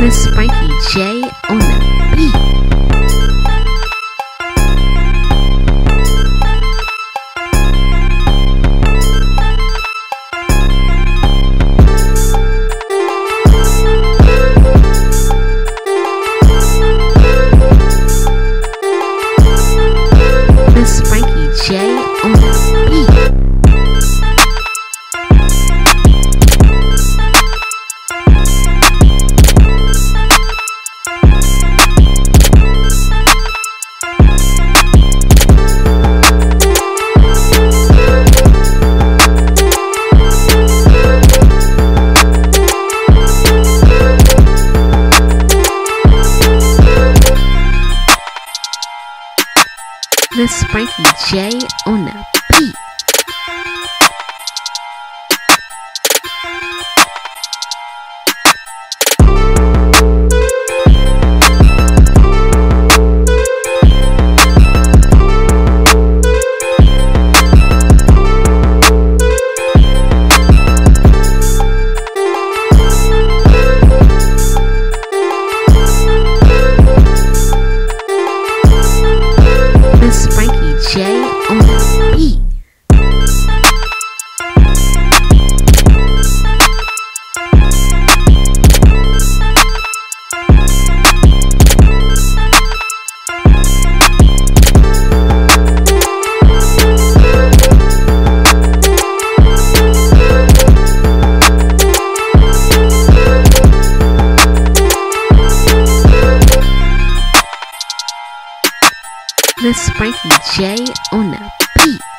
Miss Frankie J on Miss Frankie J on the beat. Miss Frankie J on the beat.